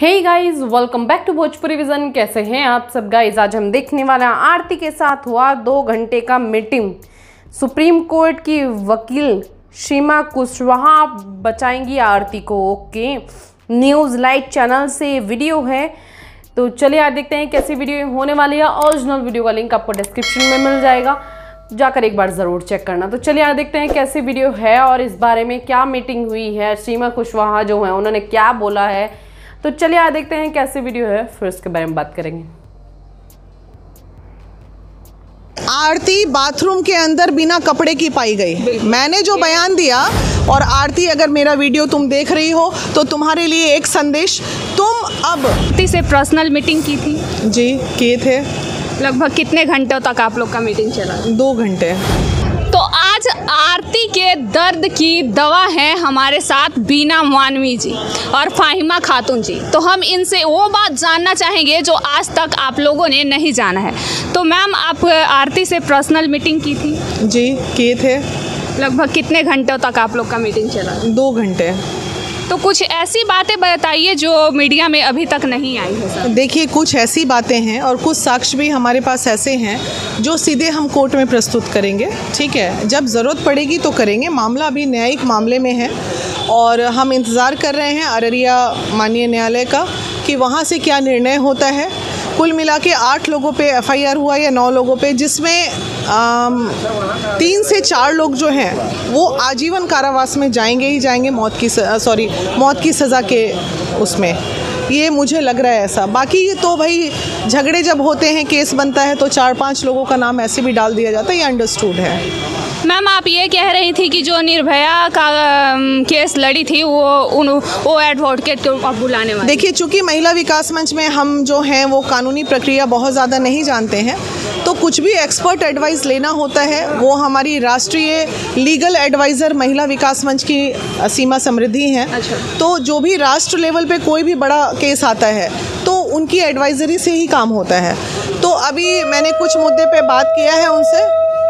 Hey guys welcome back to Bhojpuri vision कैसे हैं आप सब गाइस आज हम देखने वाले हैं आरती के साथ हुआ दो घंटे का मीटिंग सुप्रीम कोर्ट की वकील सीमा कुशवाहा बचाएँगी आरती को, ओके? न्यूज़ लाइट चैनल से वीडियो है. तो चलिए आज देखते हैं कैसी वीडियो होने वाली है. ओरिजिनल वीडियो का लिंक आपको डिस्क्रिप्शन में मिल जाएगा. जाकर एक बार ज़रूर चेक करना. तो चलिए आज देखते हैं कैसी वीडियो है और इस बारे में क्या मीटिंग हुई है. सीमा कुशवाहा जो है, उन्होंने क्या बोला है? तो चलिए आज देखते हैं कैसी वीडियो है फिर उसके बारे में बात करेंगे। आरती बाथरूम के अंदर बिना कपड़े की पाई गई। मैंने जो बयान दिया और आरती अगर मेरा वीडियो तुम देख रही हो तो तुम्हारे लिए एक संदेश तुम अब आरती से पर्सनल मीटिंग की थी। जी किए थे। लगभग कितने घंटों तक आप लोग का मीटिंग चला? दो घंटे। आज आरती के दर्द की दवा है हमारे साथ बीना मानवी जी और फाहिमा खातून जी। तो हम इनसे वो बात जानना चाहेंगे जो आज तक आप लोगों ने नहीं जाना है। तो मैम आप आरती से पर्सनल मीटिंग की थी? जी किए थे। लगभग कितने घंटों तक आप लोग का मीटिंग चला? दो घंटे। तो कुछ ऐसी बातें बताइए जो मीडिया में अभी तक नहीं आई है देखिए, कुछ ऐसी बातें हैं और कुछ साक्ष्य भी हमारे पास ऐसे हैं जो सीधे हम कोर्ट में प्रस्तुत करेंगे, ठीक है? जब ज़रूरत पड़ेगी तो करेंगे। मामला अभी न्यायिक मामले में है और हम इंतज़ार कर रहे हैं अररिया माननीय न्यायालय का कि वहाँ से क्या निर्णय होता है। कुल मिला के आठ लोगों पे एफआईआर हुआ या नौ लोगों पे, जिसमें तीन से चार लोग जो हैं, वो आजीवन कारावास में जाएँगे ही जाएँगे मौत की सॉरी मौत की सज़ा के उसमें। ये मुझे लग रहा है ऐसा। बाकी तो भाई, झगड़े जब होते हैं, केस बनता है तो चार पाँच लोगों का नाम ऐसे भी डाल दिया जाता है, ये अंडरस्टूड है। मैम आप ये कह रही थी कि जो निर्भया का केस लड़ी थी वो उन वो एडवोकेट को आप बुलाने वाले। देखिए चूँकि महिला विकास मंच में हम जो हैं वो कानूनी प्रक्रिया बहुत ज़्यादा नहीं जानते हैं तो कुछ भी एक्सपर्ट एडवाइस लेना होता है वो हमारी राष्ट्रीय लीगल एडवाइज़र महिला विकास मंच की सीमा समृद्धि हैं। अच्छा। तो जो भी राष्ट्र लेवल पे कोई भी बड़ा केस आता है तो उनकी एडवाइजरी से ही काम होता है। तो अभी मैंने कुछ मुद्दे पे बात किया है उनसे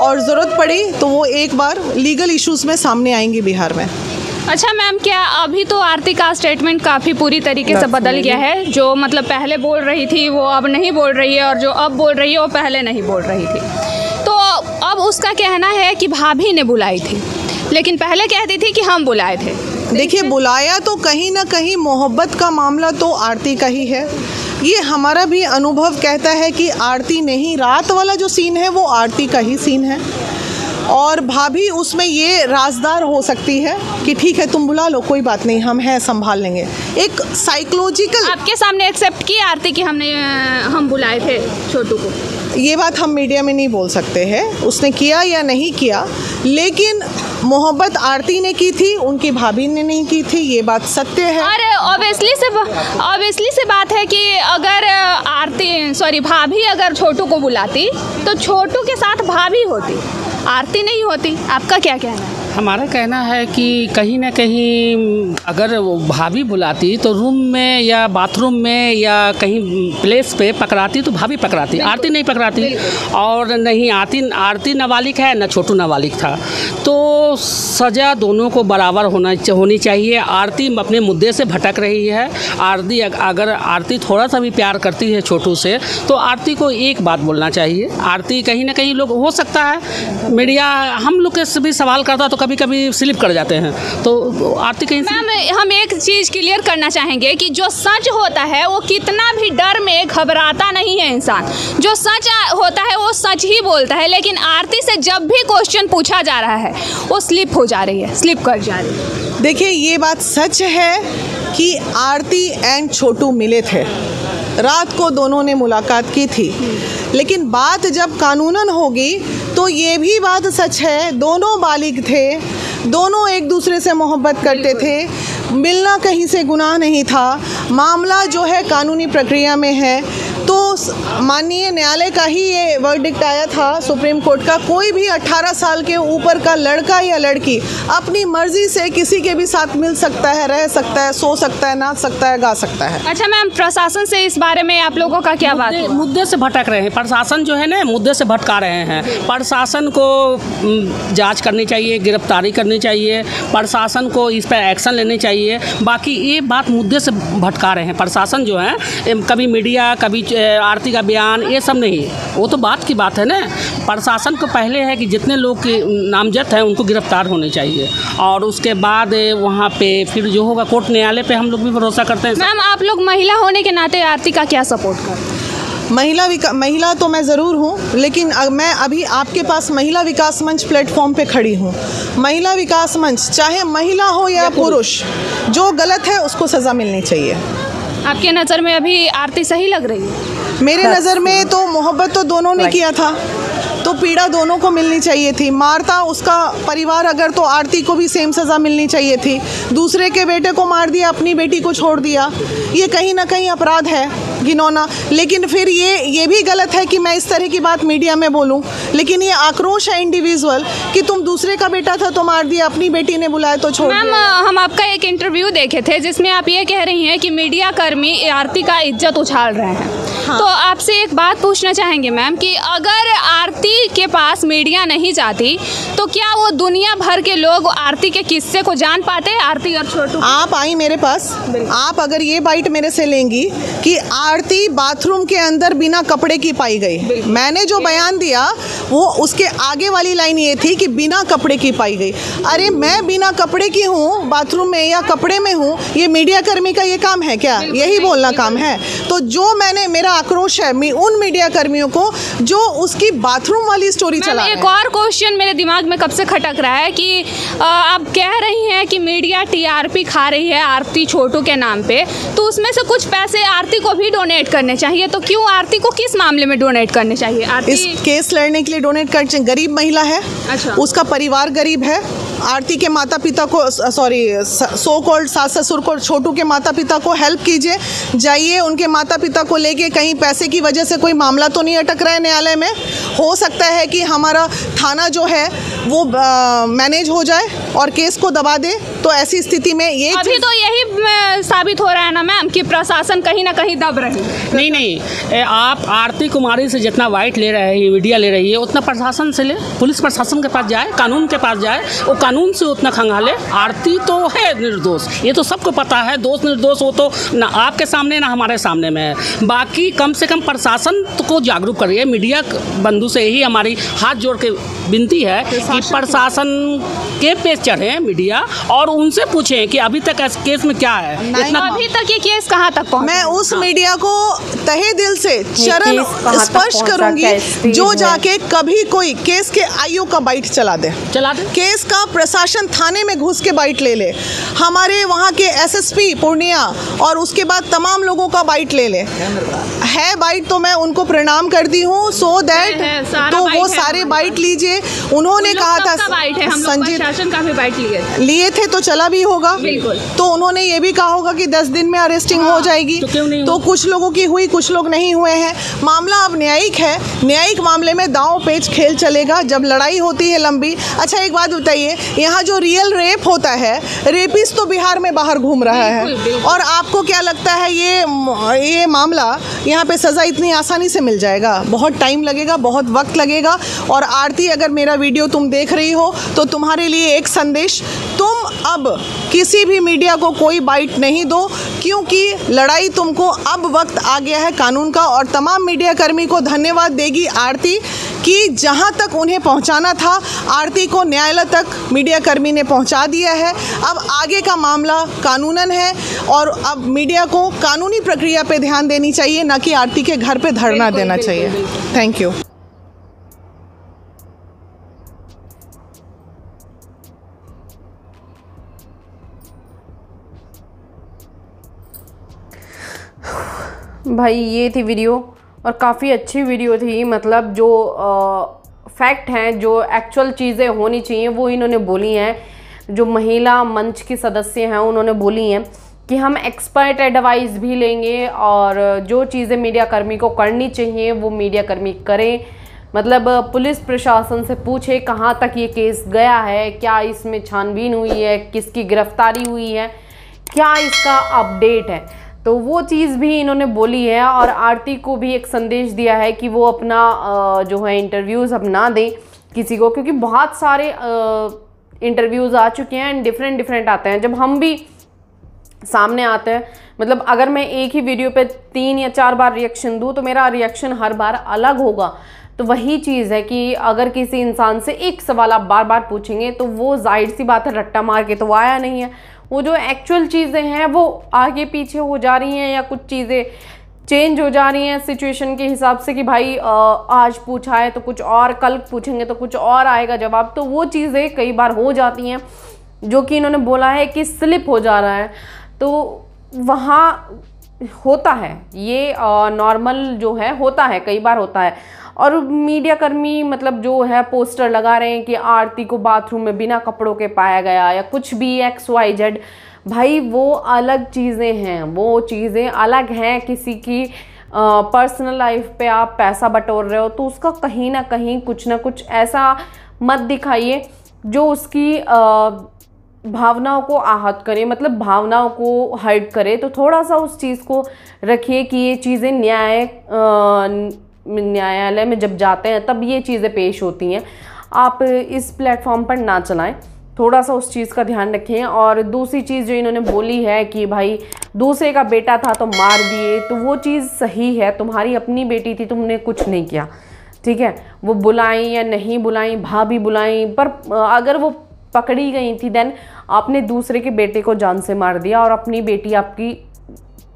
और ज़रूरत पड़ी तो वो एक बार लीगल इश्यूज़ में सामने आएँगी बिहार में। अच्छा मैम क्या अभी तो आरती का स्टेटमेंट काफ़ी पूरी तरीके से बदल गया है। जो मतलब पहले बोल रही थी वो अब नहीं बोल रही है और जो अब बोल रही है वो पहले नहीं बोल रही थी। तो अब उसका कहना है कि भाभी ने बुलाई थी लेकिन पहले कहती थी कि हम बुलाए थे। देखिए बुलाया तो कहीं ना कहीं मोहब्बत का मामला तो आरती का ही है। ये हमारा भी अनुभव कहता है कि आरती नहीं, रात वाला जो सीन है, वो आरती का ही सीन है। और भाभी, उसमें ये राजदार हो सकती है कि ठीक है, तुम बुला लो, कोई बात नहीं, हम हैं, संभाल लेंगे। एक साइकोलॉजिकल आपके सामने एक्सेप्ट की आरती की हमने हम बुलाए थे छोटू को? ये बात हम मीडिया में नहीं बोल सकते हैं, उसने किया या नहीं किया, लेकिन मोहब्बत आरती ने की थी, उनकी भाभी ने नहीं की थी, ये बात सत्य है। और ऑब्वियसली से ऑब्वियसली से बात है कि अगर आरती सॉरी भाभी अगर छोटू को बुलाती तो छोटू के साथ भाभी होती, आरती नहीं होती। आपका क्या कहना है? हमारा कहना है कि कहीं ना कहीं अगर भाभी बुलाती तो रूम में या बाथरूम में या कहीं प्लेस पे पकड़ाती तो भाभी पकड़ाती आरती नहीं पकड़ाती। और नहीं आरती आरती नाबालिग है ना छोटू नाबालिग था। तो सज़ा दोनों को बराबर होना होनी चाहिए। आरती अपने मुद्दे से भटक रही है। आरती अगर आरती थोड़ा सा भी प्यार करती है छोटू से तो आरती को एक बात बोलना चाहिए। आरती कहीं ना कहीं लोग हो सकता है मीडिया हम लोग के भी सवाल करता तो कभी कभी कभी स्लिप कर जाते हैं। तो आरती कहीं मैम हम एक चीज़ क्लियर करना चाहेंगे कि जो सच होता है वो कितना भी डर में घबराता नहीं है इंसान। जो सच होता है वो सच ही बोलता है लेकिन आरती से जब भी क्वेश्चन पूछा जा रहा है वो स्लिप हो जा रही है स्लिप कर जा रही है। देखिए ये बात सच है कि आरती एंड छोटू मिले थे। रात को दोनों ने मुलाकात की थी। लेकिन बात जब कानूनन होगी तो ये भी बात सच है दोनों बालिग थे दोनों एक दूसरे से मोहब्बत करते थे। मिलना कहीं से गुनाह नहीं था। मामला जो है कानूनी प्रक्रिया में है। तो माननीय न्यायालय का ही ये वर्डिक्ट आया था सुप्रीम कोर्ट का। कोई भी 18 साल के ऊपर का लड़का या लड़की अपनी मर्ज़ी से किसी के भी साथ मिल सकता है रह सकता है सो सकता है नाच सकता है गा सकता है। अच्छा मैम प्रशासन से इस बारे में आप लोगों का क्या बात है मुद्दे से भटक रहे हैं। प्रशासन जो है ना मुद्दे से भटका रहे हैं। प्रशासन को जाँच करनी चाहिए गिरफ्तारी करनी चाहिए। प्रशासन को इस पर एक्शन लेने चाहिए। चाहिए बाकी ये बात मुद्दे से भटका रहे हैं। प्रशासन जो है कभी मीडिया, कभी आरती का बयान, ये सब नहीं। वो तो बात की बात है ना। प्रशासन को पहले है कि जितने लोग नामजद हैं, उनको गिरफ़्तार होने चाहिए। और उसके बाद वहाँ पे फिर जो होगा, कोर्ट न्यायालय पे हम लोग भी भरोसा करते हैं। मैम, आप लोग महिला होने के नाते आरती का क्या सपोर्ट करते हैं? महिला विका महिला तो मैं ज़रूर हूँ लेकिन मैं अभी आपके पास महिला विकास मंच प्लेटफॉर्म पे खड़ी हूँ। महिला विकास मंच चाहे महिला हो या पुरुष। जो गलत है उसको सज़ा मिलनी चाहिए। आपके नज़र में अभी आरती सही लग रही है? मेरे नज़र में तो मोहब्बत तो दोनों ने किया था। तो पीड़ा दोनों को मिलनी चाहिए थी। मारता उसका परिवार अगर तो आरती को भी सेम सज़ा मिलनी चाहिए थी। दूसरे के बेटे को मार दिया अपनी बेटी को छोड़ दिया ये कहीं ना कहीं अपराध है घिनौना। लेकिन फिर ये ये भी गलत है कि मैं इस तरह की बात मीडिया में बोलूँ। लेकिन ये आक्रोश है इंडिविजुअल कि तुम दूसरे का बेटा था तो मार दिया अपनी बेटी ने बुलाया तो छोड़ मैम हम आपका एक इंटरव्यू देखे थे जिसमें आप ये कह रही हैं कि मीडिया कर्मी आरती का इज़्ज़त उछाल रहे हैं। हाँ। तो आपसे एक बात पूछना चाहेंगे मैम कि अगर आरती के पास मीडिया नहीं जाती तो क्या वो दुनिया भर के लोग आरती के किस्से को जान पाते आरती और छोटू? आप आई मेरे पास। आप अगर ये बाइट मेरे से लेंगी कि आरती बाथरूम के अंदर बिना कपड़े की पाई गई। मैंने जो बयान दिया वो उसके आगे वाली लाइन ये थी कि बिना कपड़े की पाई गई। अरे मैं बिना कपड़े की हूँ बाथरूम में या कपड़े में हूँ ये मीडिया कर्मी का ये काम है क्या? यही बोलना काम है। तो जो मैंने मेरा आक्रोश है मी- उन मीडिया कर्मियों को जो उसकी बाथरूम वाली स्टोरी चला एक और क्वेश्चन मेरे दिमाग में कब से खटक रहा है कि आप कह रही हैं कि मीडिया टीआरपी खा रही है आरती छोटू के नाम पे तो उसमें से कुछ पैसे आरती को भी डोनेट करने चाहिए तो क्यों आरती को किस मामले में डोनेट करने चाहिए इस आरती केस लड़ने के लिए डोनेट कर गरीब महिला है अच्छा। उसका परिवार गरीब है आरती के माता पिता को सॉरी सो कॉल्ड सास ससुर को छोटू के माता पिता को हेल्प कीजिए। जाइए उनके माता पिता को लेके कहीं पैसे की वजह से कोई मामला तो नहीं अटक रहा है न्यायालय में। हो सकता है कि हमारा थाना जो है वो मैनेज हो जाए और केस को दबा दे। तो ऐसी स्थिति में ये अभी तो यही साबित हो रहा है ना मैम कि प्रशासन कहीं ना कहीं दब रही नहीं नहीं ए, आप आरती कुमारी से जितना वाइट ले रहे हैं मीडिया ले रही है उतना प्रशासन से ले। पुलिस प्रशासन के पास जाए कानून के पास जाए वो कानून से उतना खंगाले आरती तो है निर्दोष। ये तो सबको पता है दोष निर्दोष वो तो ना आपके सामने ना हमारे सामने में है। बाकी कम से कम प्रशासन को जागरूक करिए। मीडिया बंधु से यही हमारी हाथ जोड़ के विनती है कि प्रशासन के पे चढ़े मीडिया और उनसे पूछें कि अभी तक इस केस में क्या है। इतना अभी तक ये केस कहाँ तक पहुँचा? मैं उस मीडिया को तहे दिल से चरण स्पर्श करूँगी जो जाके कभी कोई केस के आईओ का बाइट चला दे। चला दे। केस का प्रशासन थाने में घुस के बाइट ले ले। हमारे वहाँ के एसएसपी पूर्णिया और उसके बाद तमाम लोगों का बाइट ले ले। है बाइट तो मैं उनको प्रणाम करती हूँ। सो है, दैट तो वो सारे बाइट लीजिए। उन्होंने कहा है था हम लोग संजीत प्रशासन का भी बाइट लिए। थे लिए थे तो चला भी होगा। तो उन्होंने ये भी कहा होगा कि दस दिन में अरेस्टिंग हो जाएगी। तो तो कुछ लोगों की हुई कुछ लोग नहीं हुए हैं। मामला अब न्यायिक है। न्यायिक मामले में दांव पेच खेल चलेगा। जब लड़ाई होती है लंबी। अच्छा एक बात बताइए यहाँ जो रियल रेप होता है रेपिस तो बिहार में बाहर घूम रहा है। बिल्कुल, बिल्कुल। और आपको क्या लगता है ये ये मामला यहाँ पे सज़ा इतनी आसानी से मिल जाएगा? बहुत टाइम लगेगा बहुत वक्त लगेगा। और आरती अगर मेरा वीडियो तुम देख रही हो तो तुम्हारे लिए एक संदेश तुम अब किसी भी मीडिया को कोई बाइट नहीं दो। क्योंकि लड़ाई तुमको अब वक्त आ गया है कानून का और तमाम मीडिया कर्मी को धन्यवाद देगी आरती कि जहाँ तक उन्हें पहुंचाना था आरती को न्यायालय तक मीडिया कर्मी ने पहुँचा दिया है। अब आगे का मामला कानूनन है और अब मीडिया को कानूनी प्रक्रिया पे ध्यान देनी चाहिए ना कि आरती के घर पे धरना देना चाहिए। थैंक यू भाई ये थी वीडियो और काफ़ी अच्छी वीडियो थी। मतलब जो फैक्ट हैं, जो एक्चुअल चीज़ें होनी चाहिए, वो इन्होंने बोली हैं। जो महिला मंच की सदस्य हैं, उन्होंने बोली हैं कि हम एक्सपर्ट एडवाइस भी लेंगे और जो चीज़ें मीडिया कर्मी को करनी चाहिए, वो मीडिया कर्मी करें। मतलब पुलिस प्रशासन से पूछे कहाँ तक ये केस गया है, क्या इसमें छानबीन हुई है, किसकी गिरफ्तारी हुई है, क्या इसका अपडेट है। तो वो चीज़ भी इन्होंने बोली है और आरती को भी एक संदेश दिया है कि वो अपना जो है इंटरव्यूज़ अब ना दें किसी को, क्योंकि बहुत सारे इंटरव्यूज़ आ चुके हैं एंड डिफरेंट डिफरेंट आते हैं। जब हम भी सामने आते हैं मतलब अगर मैं एक ही वीडियो पे तीन या चार बार रिएक्शन दूँ तो मेरा रिएक्शन हर बार अलग होगा। तो वही चीज़ है कि अगर किसी इंसान से एक सवाल आप बार बार पूछेंगे तो वो ज़ाहिर सी बात है रट्टा मार के तो आया नहीं है। वो जो एक्चुअल चीज़ें हैं, वो आगे पीछे हो जा रही हैं या कुछ चीज़ें चेंज हो जा रही हैं सिचुएशन के हिसाब से कि भाई आज पूछा है तो कुछ और, कल पूछेंगे तो कुछ और आएगा जवाब। तो वो चीज़ें कई बार हो जाती हैं, जो कि इन्होंने बोला है कि स्लिप हो जा रहा है। तो वहाँ होता है, ये नॉर्मल जो है, होता है, कई बार होता है। और मीडिया कर्मी मतलब जो है पोस्टर लगा रहे हैं कि आरती को बाथरूम में बिना कपड़ों के पाया गया या कुछ भी एक्स वाई जेड भाई वो अलग चीज़ें हैं वो चीज़ें अलग हैं किसी की पर्सनल लाइफ पे आप पैसा बटोर रहे हो तो उसका कहीं ना कहीं कुछ ना कुछ ऐसा मत दिखाइए जो उसकी आ, भावनाओं को आहत करे मतलब भावनाओं को हर्ट करे। तो थोड़ा सा उस चीज़ को रखिए कि ये चीज़ें न्याय न्यायालय में जब जाते हैं, तब ये चीज़ें पेश होती हैं। आप इस प्लेटफॉर्म पर ना चलाएँ। थोड़ा सा उस चीज़ का ध्यान रखें और दूसरी चीज़ जो इन्होंने बोली है कि भाई, दूसरे का बेटा था तो मार दिए तो वो चीज़ सही है, तुम्हारी अपनी बेटी थी, तुमने कुछ नहीं किया। ठीक है? वो बुलाई या नहीं बुलाई, भाभी बुलाई, पर अगर वो पकड़ी गई थी देन आपने दूसरे के बेटे को जान से मार दिया और अपनी बेटी आपकी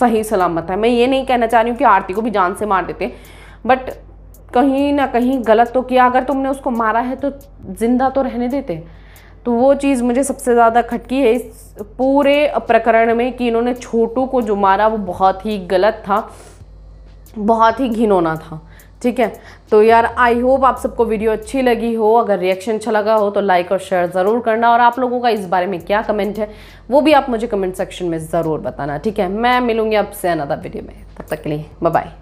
सही सलामत है। मैं ये नहीं कहना चाह रही हूँ कि आरती को भी जान से मार देते बट कहीं ना कहीं गलत तो किया। अगर तुमने उसको मारा है तो ज़िंदा तो रहने देते। तो वो चीज़ मुझे सबसे ज़्यादा खटकी है इस पूरे प्रकरण में कि इन्होंने छोटू को जो मारा, वो बहुत ही गलत था, बहुत ही घिनौना था। ठीक है? तो यार आई होप आप सबको वीडियो अच्छी लगी हो। अगर रिएक्शन अच्छा लगा हो तो लाइक और शेयर ज़रूर करना। और आप लोगों का इस बारे में क्या कमेंट है, वो भी आप मुझे कमेंट सेक्शन में ज़रूर बताना। ठीक है? मैं मिलूँगी आपसे अनदर वीडियो में। तब तक के लिए बाय